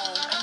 Oh,